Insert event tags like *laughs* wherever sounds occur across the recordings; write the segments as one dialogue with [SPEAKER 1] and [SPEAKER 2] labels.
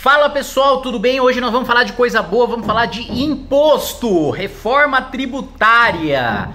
[SPEAKER 1] Fala pessoal, tudo bem? Hoje nós vamos falar de coisa boa, vamos falar de imposto, reforma tributária.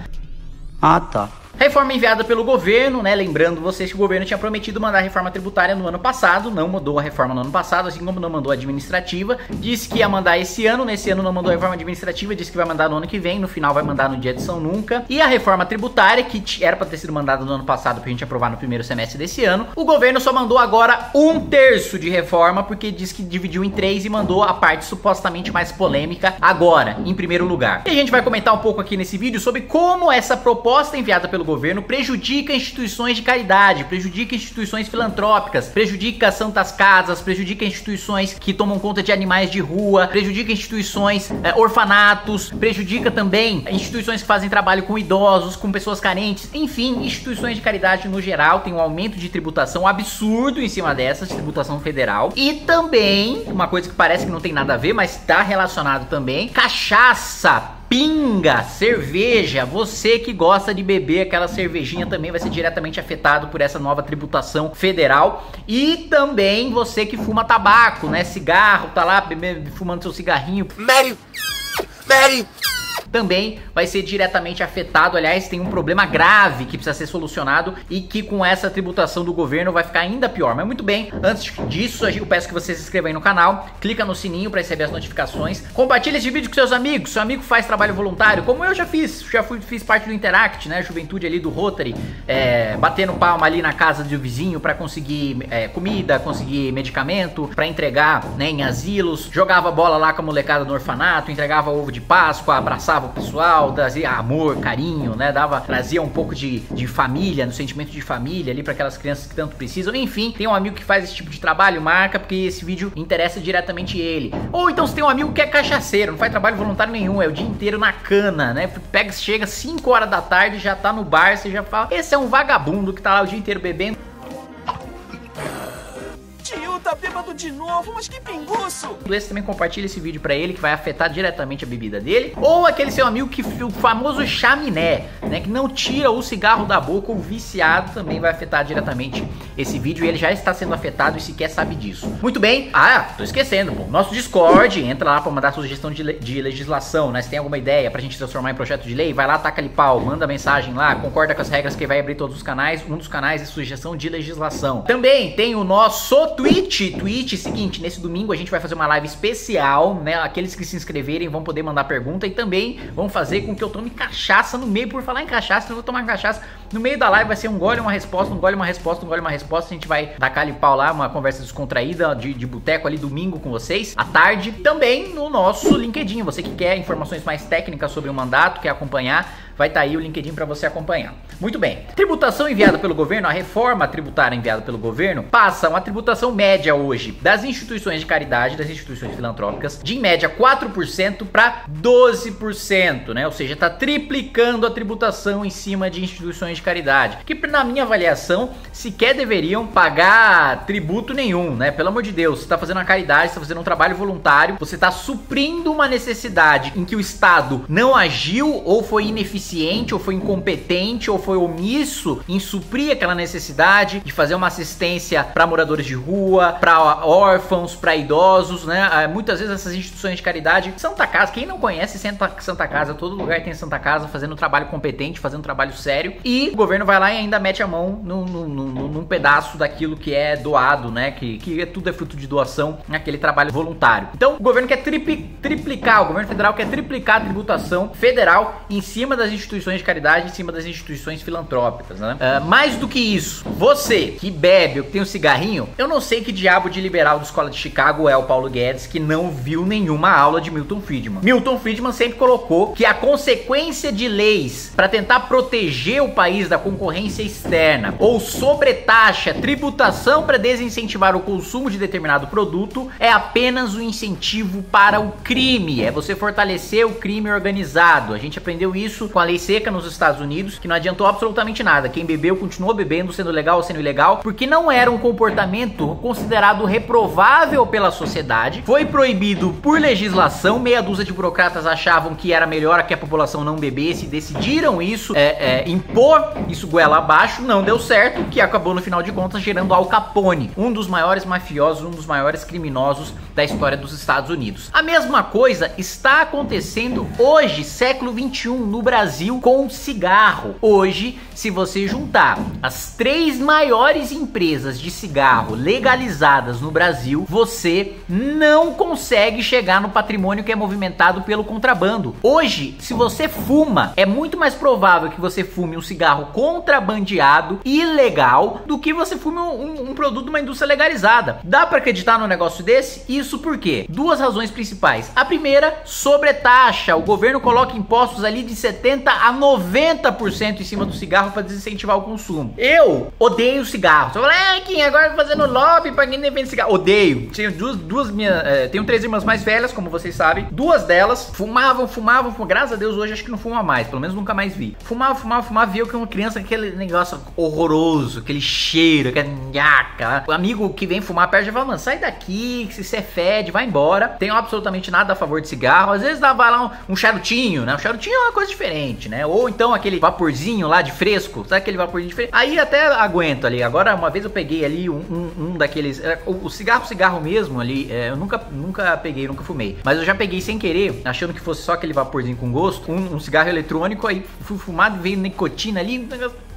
[SPEAKER 2] Ah, tá.
[SPEAKER 1] Reforma enviada pelo governo, né? Lembrando vocês que o governo tinha prometido mandar a reforma tributária no ano passado, não mandou a reforma no ano passado, assim como não mandou a administrativa. Disse que ia mandar esse ano, nesse ano não mandou a reforma administrativa, disse que vai mandar no ano que vem, no final vai mandar no dia de São Nunca. E a reforma tributária, que era para ter sido mandada no ano passado pra gente aprovar no primeiro semestre desse ano, o governo só mandou agora um terço de reforma, porque disse que dividiu em três e mandou a parte supostamente mais polêmica agora, em primeiro lugar. E a gente vai comentar um pouco aqui nesse vídeo sobre como essa proposta enviada pelo governo prejudica instituições de caridade, prejudica instituições filantrópicas, prejudica santas casas, prejudica instituições que tomam conta de animais de rua, prejudica instituições, é, orfanatos, prejudica também instituições que fazem trabalho com idosos, com pessoas carentes, enfim, instituições de caridade no geral tem um aumento de tributação absurdo em cima dessas, de tributação federal. E também, uma coisa que parece que não tem nada a ver, mas está relacionado também, cachaça pinga, cerveja, você que gosta de beber aquela cervejinha também vai ser diretamente afetado por essa nova tributação federal. E também você que fuma tabaco, né, cigarro, tá lá fumando seu cigarrinho.
[SPEAKER 3] Mary, Mary,
[SPEAKER 1] também vai ser diretamente afetado. Aliás, tem um problema grave que precisa ser solucionado e que com essa tributação do governo vai ficar ainda pior. Mas muito bem, antes disso, eu peço que você se inscreva aí no canal, clica no sininho para receber as notificações, compartilha esse vídeo com seus amigos. Seu amigo faz trabalho voluntário, como eu já fiz, já fui, fiz parte do Interact, né? Juventude ali do Rotary, é, batendo palma ali na casa do vizinho para conseguir é, comida, conseguir medicamento, para entregar né, em asilos, jogava bola lá com a molecada no orfanato, entregava ovo de Páscoa, abraçava o pessoal, trazia amor, carinho, né? Dava, trazia um pouco de, de família, no sentimento de família ali para aquelas crianças que tanto precisam. Enfim, tem um amigo que faz esse tipo de trabalho, marca, porque esse vídeo interessa diretamente ele. Ou então você tem um amigo que é cachaceiro, não faz trabalho voluntário nenhum, é o dia inteiro na cana, né? Pega, chega 5 horas da tarde, já tá no bar, você já fala, esse é um vagabundo que tá lá o dia inteiro bebendo
[SPEAKER 3] tá bêbado de novo, mas que pinguço!
[SPEAKER 1] Esse também compartilha esse vídeo pra ele, que vai afetar diretamente a bebida dele. Ou aquele seu amigo que o famoso chaminé, né? Que não tira o cigarro da boca, o viciado também vai afetar diretamente esse vídeo. E ele já está sendo afetado e sequer sabe disso. Muito bem. Ah, tô esquecendo, pô. Nosso Discord, entra lá pra mandar sugestão de, le de legislação, né? Se tem alguma ideia pra gente transformar em projeto de lei, vai lá, taca ali pau, manda mensagem lá, concorda com as regras que vai abrir todos os canais. Um dos canais é sugestão de legislação. Também tem o nosso Twitch Twitch, Twitch, seguinte, nesse domingo a gente vai fazer uma live especial, né? Aqueles que se inscreverem vão poder mandar pergunta e também vão fazer com que eu tome cachaça no meio. Por falar em cachaça, eu vou tomar cachaça. No meio da live vai ser um gole, uma resposta, um gole, uma resposta, um gole, uma resposta. A gente vai tacar ali pau lá, uma conversa descontraída de, de boteco ali domingo com vocês, à tarde. Também no nosso LinkedIn. Você que quer informações mais técnicas sobre o mandato, quer acompanhar, vai estar tá aí o LinkedIn para você acompanhar. Muito bem. Tributação enviada pelo governo, a reforma tributária enviada pelo governo, passa uma tributação média hoje das instituições de caridade, das instituições filantrópicas, de em média 4% para 12%, né? Ou seja, está triplicando a tributação em cima de instituições de caridade, que na minha avaliação sequer deveriam pagar tributo nenhum, né? Pelo amor de Deus, você está fazendo uma caridade, está fazendo um trabalho voluntário, você está suprindo uma necessidade em que o Estado não agiu ou foi ineficiente ineficiente, ou foi incompetente, ou foi omisso em suprir aquela necessidade de fazer uma assistência para moradores de rua, para órfãos, para idosos, né? Ah, muitas vezes essas instituições de caridade, Santa Casa, quem não conhece Santa, Santa Casa, todo lugar tem Santa Casa fazendo um trabalho competente, fazendo um trabalho sério, e o governo vai lá e ainda mete a mão num, pedaço daquilo que é doado, né? Que, que é, tudo é fruto de doação naquele trabalho voluntário. Então o governo quer tripli, triplicar, o governo federal quer triplicar a tributação federal em cima das instituições de caridade em cima das instituições filantrópicas, né? Uh, mais do que isso, você que bebe ou que tem um cigarrinho, eu não sei que diabo de liberal da escola de Chicago é o Paulo Guedes que não viu nenhuma aula de Milton Friedman. Milton Friedman sempre colocou que a consequência de leis para tentar proteger o país da concorrência externa ou sobretaxa, tributação para desincentivar o consumo de determinado produto é apenas um incentivo para o crime, é você fortalecer o crime organizado. A gente aprendeu isso com a lei seca nos Estados Unidos que não adiantou absolutamente nada. Quem bebeu continuou bebendo, sendo legal ou sendo ilegal, porque não era um comportamento considerado reprovável pela sociedade. Foi proibido por legislação. Meia dúzia de burocratas achavam que era melhor que a população não bebesse, decidiram isso, é, é, impor isso goela abaixo. Não deu certo, que acabou no final de contas gerando Al Capone, um dos maiores mafiosos, um dos maiores criminosos da história dos Estados Unidos. A mesma coisa está acontecendo hoje, século 21, no Brasil com o cigarro. Hoje, se você juntar as três maiores empresas de cigarro legalizadas no Brasil, você não consegue chegar no patrimônio que é movimentado pelo contrabando. Hoje, se você fuma, é muito mais provável que você fume um cigarro contrabandeado, ilegal, do que você fume um, um, produto de uma indústria legalizada. Dá para acreditar no negócio desse? Isso por quê? Duas razões principais. A primeira, sobretaxa. O governo coloca impostos ali de 70 a 90% em cima do cigarro para desincentivar o consumo. Eu odeio cigarro. Você fala, é, Kim, agora fazendo lobby para quem vende cigarro. Odeio. Tenho duas, duas minhas, é, tenho três irmãs mais velhas, como vocês sabem. Duas delas fumavam, fumavam, fumavam. Graças a Deus hoje acho que não fuma mais, pelo menos nunca mais vi. Fumava, fumava, fumava, viu que uma criança aquele negócio horroroso, aquele cheiro, aquela nhaca. O amigo que vem fumar perto já fala, mano, sai daqui, se você é fede, vai embora. Tenho absolutamente nada a favor de cigarro. Às vezes dava lá um, um charutinho, né? Um charutinho é uma coisa diferente, né? Ou então aquele vaporzinho lá de fresco, sabe aquele vaporzinho de fresco? Aí até aguento ali. Agora, uma vez eu peguei ali um, um, um daqueles. É, o, o, cigarro, cigarro mesmo ali, é, eu nunca, nunca peguei, nunca fumei. Mas eu já peguei sem querer, achando que fosse só aquele vaporzinho com gosto, um, um cigarro eletrônico, aí fui fumado, veio nicotina ali,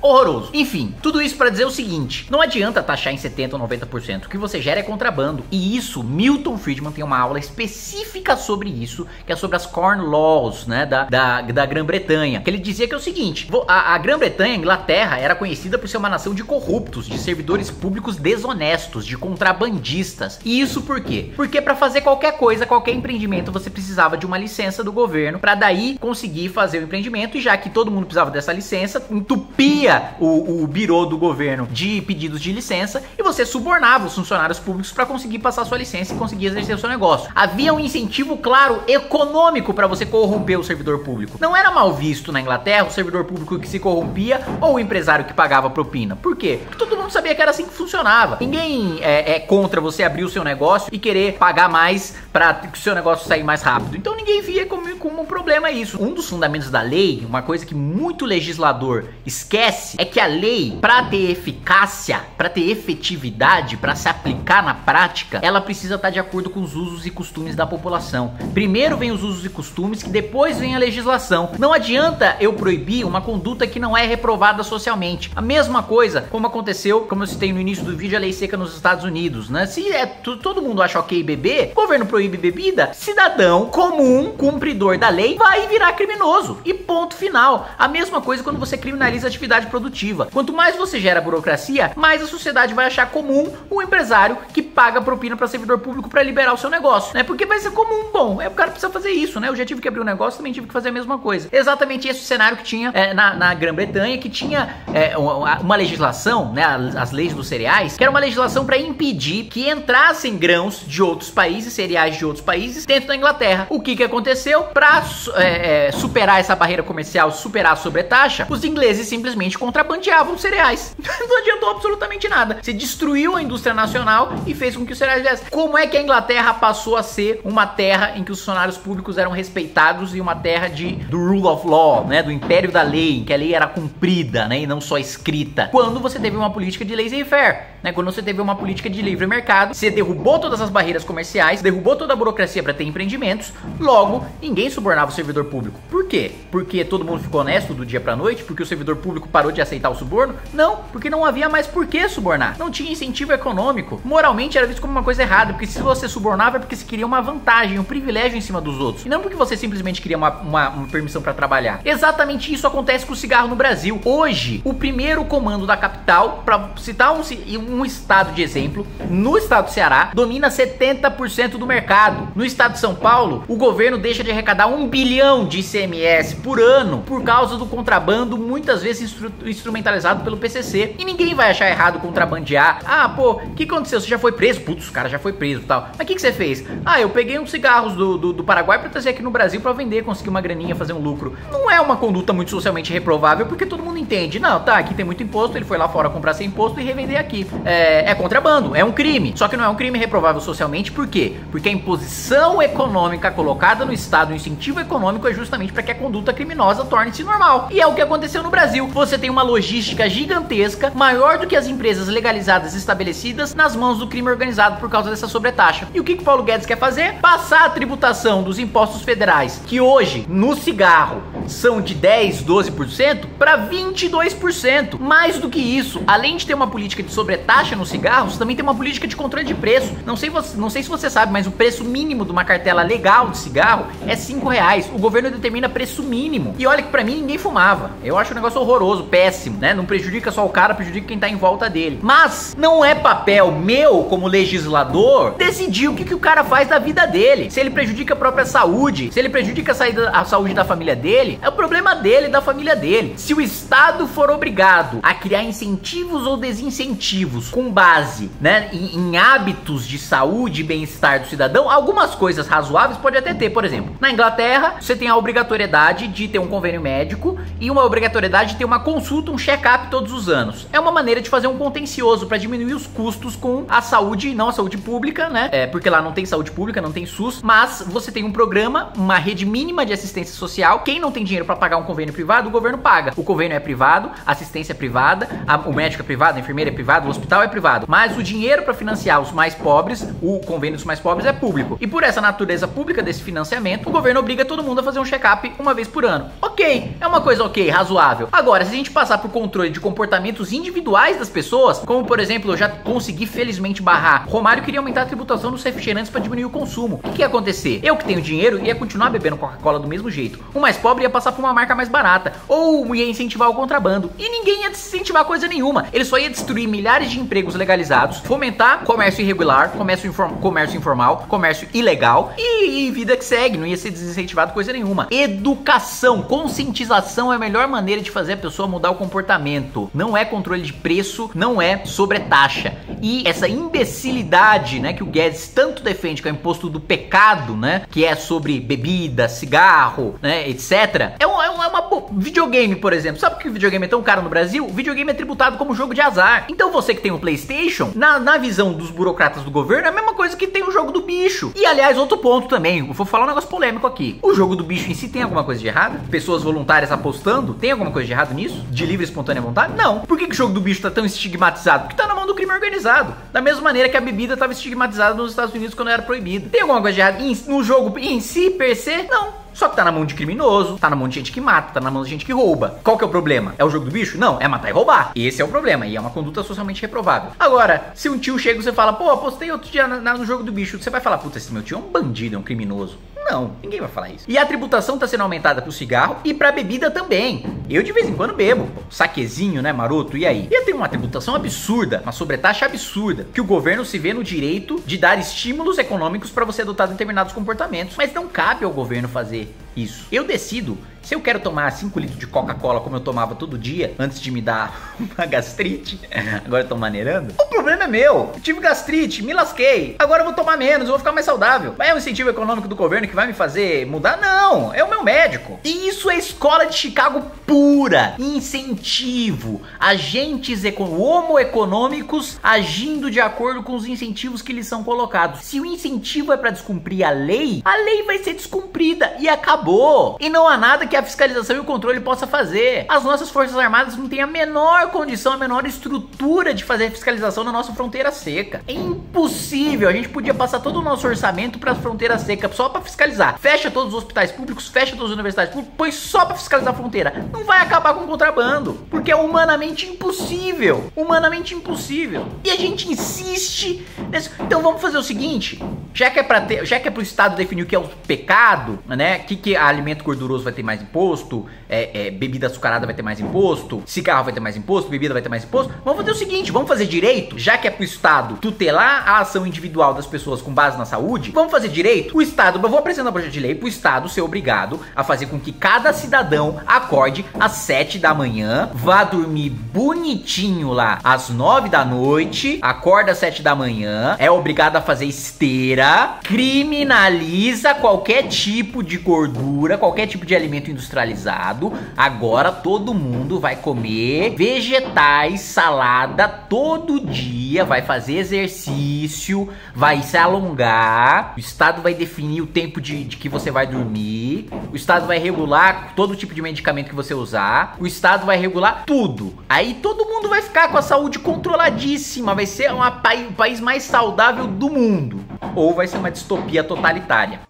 [SPEAKER 1] horroroso. Enfim, tudo isso para dizer o seguinte: não adianta taxar em 70 ou 90%, o que você gera é contrabando. E isso, Milton Friedman tem uma aula específica sobre isso, que é sobre as Corn Laws, né, da, da, da Grã-Bretanha. Que ele dizia que é o seguinte: a, a Grã-Bretanha, a Inglaterra, era conhecida por ser uma nação de corruptos, de servidores públicos desonestos, de contrabandistas. E isso por quê? Porque para fazer qualquer coisa, qualquer empreendimento, você precisava de uma licença do governo para daí conseguir fazer o empreendimento. E já que todo mundo precisava dessa licença, entupia o, o birô do governo de pedidos de licença e você subornava os funcionários públicos para conseguir passar sua licença e conseguir exercer o seu negócio. Havia um incentivo claro econômico para você corromper o servidor público. Não era mal visto na Inglaterra o servidor público que se corrompia ou o empresário que pagava propina. Por quê? Porque todo mundo sabia que era assim que funcionava. Ninguém é, é contra você abrir o seu negócio e querer pagar mais para o seu negócio sair mais rápido. Então ninguém via como, como um problema isso. Um dos fundamentos da lei, uma coisa que muito legislador esquece, é que a lei, para ter eficácia, para ter efetividade, para se aplicar na prática, ela precisa estar de acordo com os usos e costumes da população. Primeiro vem os usos e costumes, que depois vem a legislação. Não adianta eu proibir uma conduta que não é reprovada socialmente. A mesma coisa como aconteceu, como eu citei no início do vídeo, a lei seca nos Estados Unidos, né? Se é todo mundo acha ok beber, governo proíbe bebida, cidadão comum, cumpridor da lei, vai virar criminoso. E ponto final. A mesma coisa quando você criminaliza a produtiva. Quanto mais você gera burocracia, mais a sociedade vai achar comum o empresário que paga propina para servidor público para liberar o seu negócio, né? Porque vai ser comum. Bom, é o cara precisa fazer isso, né? Eu já tive que abrir um negócio, também tive que fazer a mesma coisa. Exatamente esse cenário que tinha é, na, na Grã-Bretanha, que tinha é, uma, uma, legislação, né? As leis dos cereais, que era uma legislação para impedir que entrassem grãos de outros países, cereais de outros países, dentro da Inglaterra. O que que aconteceu? Para é, é, superar essa barreira comercial, superar a sobretaxa, os ingleses simplesmente contrabandeavam cereais. *laughs* Não adiantou absolutamente nada. Você destruiu a indústria nacional e fez com que os cereais viessem. Como é que a Inglaterra passou a ser uma terra em que os funcionários públicos eram respeitados e uma terra de do rule of law, né, do império da lei, em que a lei era cumprida, né, e não só escrita? Quando você teve uma política de laissez-faire, né, quando você teve uma política de livre mercado, você derrubou todas as barreiras comerciais, derrubou toda a burocracia para ter empreendimentos, logo ninguém subornava o servidor público. Por quê? Porque todo mundo ficou honesto do dia para noite, porque o servidor público parou de aceitar o suborno? Não, porque não havia mais por que subornar. Não tinha incentivo econômico. Moralmente era visto como uma coisa errada, porque se você subornava é porque você queria uma vantagem, um privilégio em cima dos outros. E não porque você simplesmente queria uma, uma, uma permissão para trabalhar. Exatamente isso acontece com o cigarro no Brasil. Hoje, o primeiro comando da capital, para citar um, um um estado de exemplo. No estado do Ceará, domina 70% do mercado. No estado de São Paulo, o governo deixa de arrecadar um bilhão de ICMS por ano por causa do contrabando, muitas vezes instru instrumentalizado pelo PCC. E ninguém vai achar errado contrabandear. Ah, pô, o que aconteceu? Você já foi preso? Putz, o cara já foi preso tal. Mas o que, que você fez? Ah, eu peguei uns cigarros do, do, do Paraguai para trazer aqui no Brasil para vender, conseguir uma graninha, fazer um lucro. Não é uma conduta muito socialmente reprovável, porque todo mundo entende. Não, tá, aqui tem muito imposto, ele foi lá fora comprar sem imposto e revender aqui. É, é contrabando, é um crime. Só que não é um crime reprovável socialmente, por quê? Porque a imposição econômica colocada no Estado, o incentivo econômico é justamente para que a conduta criminosa torne-se normal. E é o que aconteceu no Brasil. Você tem uma logística gigantesca, maior do que as empresas legalizadas estabelecidas nas mãos do crime organizado por causa dessa sobretaxa. E o que, que o Paulo Guedes quer fazer? Passar a tributação dos impostos federais, que hoje no cigarro são de 10, 12% para 22%. Mais do que isso, além de ter uma política de sobretaxa nos cigarros, também tem uma política de controle de preço. Não sei, você, não sei se você sabe, mas o preço mínimo de uma cartela legal de cigarro é 5 reais. O governo determina preço mínimo. E olha que para mim ninguém fumava. Eu acho um negócio horroroso, péssimo, né? Não prejudica só o cara, prejudica quem tá em volta dele. Mas não é papel meu, como legislador, decidir o que, que o cara faz da vida dele. Se ele prejudica a própria saúde, se ele prejudica a, a saúde da família dele, é o problema dele da família dele. Se o Estado for obrigado a criar incentivos ou desincentivos com base né, em, em hábitos de saúde e bem-estar do cidadão, algumas coisas razoáveis pode até ter. Por exemplo, na Inglaterra, você tem a obrigatoriedade de ter um convênio médico e uma obrigatoriedade de ter uma consulta, um check-up todos os anos. É uma maneira de fazer um contencioso para diminuir os custos com a saúde, não a saúde pública, né? É, porque lá não tem saúde pública, não tem SUS, mas você tem um programa, uma rede mínima de assistência social. Quem não tem dinheiro para pagar um convênio privado, o governo paga. O convênio é privado, a assistência é privada, a, o médico é privado, a enfermeira é privada, o hospital é privado. Mas o dinheiro para financiar os mais pobres, o convênio dos mais pobres é público. E por essa natureza pública desse financiamento, o governo obriga todo mundo a fazer um check-up uma vez por ano. Ok, é uma coisa ok, razoável. Agora, se a gente passar por controle de comportamentos individuais das pessoas, como por exemplo, eu já consegui felizmente barrar. Romário queria aumentar a tributação dos refrigerantes para diminuir o consumo. O que, que ia acontecer? Eu que tenho dinheiro ia continuar bebendo Coca-Cola do mesmo jeito. O mais pobre ia passar por uma marca mais barata. Ou ia incentivar o contrabando. E ninguém ia incentivar coisa nenhuma. Ele só ia destruir milhares de empregos legalizados, fomentar comércio irregular, comércio, inform comércio informal, comércio ilegal e, e vida que segue. Não ia ser desincentivado coisa nenhuma. Educação, conscientização é a melhor maneira de fazer a pessoa mudar o comportamento. Não é controle de preço, não é sobre taxa. E essa imbecilidade, né, que o Guedes tanto defende, que é o imposto do pecado, né, que é sobre bebida, cigarro, né, etc. É, um, é, um, é uma videogame, por exemplo. Sabe por que videogame é tão caro no Brasil? Videogame é tributado como jogo de azar. Então você que tem um PlayStation, na, na visão dos burocratas do governo, é a mesma coisa que tem o jogo do bicho. E aliás, outro ponto também, vou falar um negócio polêmico aqui. O jogo do bicho em si tem alguma coisa de errado? Pessoas voluntárias apostando, tem alguma coisa de errado nisso? De livre e espontânea vontade? Não. Por que, que o jogo do bicho tá tão estigmatizado? Porque tá na mão do crime organizado. Da mesma maneira que a bebida estava estigmatizada nos Estados Unidos quando era proibida. Tem alguma coisa de errado no jogo em si, per se? Não. Só que tá na mão de criminoso, tá na mão de gente que mata, tá na mão de gente que rouba. Qual que é o problema? É o jogo do bicho? Não, é matar e roubar. Esse é o problema e é uma conduta socialmente reprovável. Agora, se um tio chega e você fala, pô, apostei outro dia no jogo do bicho, você vai falar, puta, esse meu tio é um bandido, é um criminoso. Não, ninguém vai falar isso. E a tributação tá sendo aumentada pro cigarro e pra bebida também. Eu de vez em quando bebo, saquezinho, né, maroto? E aí? E tem uma tributação absurda, uma sobretaxa absurda, que o governo se vê no direito de dar estímulos econômicos para você adotar determinados comportamentos. Mas não cabe ao governo fazer isso. Eu decido se eu quero tomar 5 litros de Coca-Cola como eu tomava todo dia, antes de me dar *laughs* uma gastrite, agora eu tô maneirando, o problema é meu. Eu tive gastrite, me lasquei. Agora eu vou tomar menos, vou ficar mais saudável. É um incentivo econômico do governo que vai me fazer mudar? Não, é o meu médico. E isso é escola de Chicago pura. Incentivo. Agentes homo econômicos agindo de acordo com os incentivos que lhes são colocados. Se o incentivo é para descumprir a lei, a lei vai ser descumprida e acabou. E não há nada que a fiscalização e o controle possa fazer. As nossas Forças Armadas não têm a menor condição, a menor estrutura de fazer fiscalização na nossa fronteira seca. É impossível. A gente podia passar todo o nosso orçamento para a fronteira seca só para fiscalizar. Fecha todos os hospitais públicos, fecha todas as universidades públicas, põe só para fiscalizar a fronteira. Não vai acabar com o contrabando, porque é humanamente impossível. Humanamente impossível. E a gente insiste nesse... Então vamos fazer o seguinte, já que é para ter, já que é pro estado definir o que é o pecado, né? Que que alimento gorduroso vai ter mais imposto, é, é, bebida açucarada vai ter mais imposto, cigarro vai ter mais imposto, bebida vai ter mais imposto. Vamos fazer o seguinte, vamos fazer direito, já que é pro Estado tutelar a ação individual das pessoas com base na saúde, vamos fazer direito? O Estado, eu vou apresentar um projeto de lei pro Estado ser obrigado a fazer com que cada cidadão acorde às 7 da manhã, vá dormir bonitinho lá às 9 da noite, acorda às 7 da manhã, é obrigado a fazer esteira, criminaliza qualquer tipo de gordura, qualquer tipo de alimento industrializado. Agora todo mundo vai comer vegetais, salada todo dia, vai fazer exercício, vai se alongar. O Estado vai definir o tempo de, de que você vai dormir. O Estado vai regular todo tipo de medicamento que você usar. O Estado vai regular tudo. Aí todo mundo vai ficar com a saúde controladíssima. Vai ser uma, o país mais saudável do mundo. Ou vai ser uma distopia totalitária.